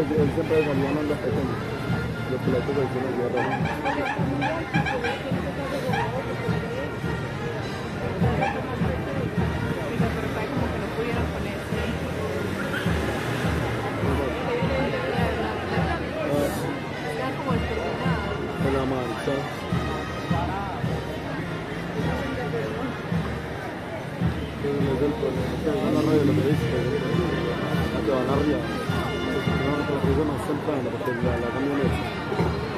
él siempre salía en los pequeños. Los pilotos que no como descoordinados. En la marcha. No van a radio lo que dice. Que van arriba. No, que la prisa más la camioneta.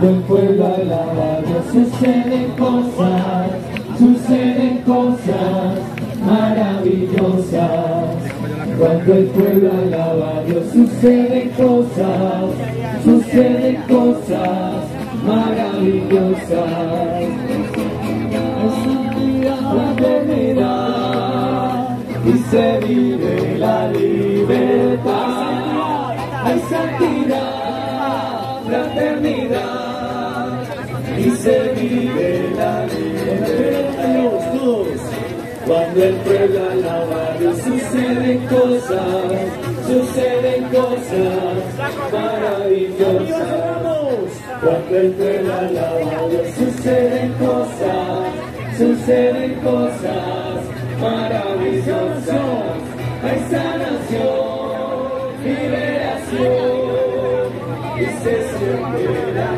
Cuando el pueblo alaba a Dios suceden cosas, suceden cosas maravillosas. Cuando el pueblo alaba suceden cosas, suceden cosas maravillosas. Fraternidad y se vive la libertad. se vive la libertad. Cuando el pueblo alaba suceden cosas, suceden cosas maravillosas. Cuando el pueblo alaba suceden cosas, suceden cosas maravillosas. Hay sanación, liberación y se siente la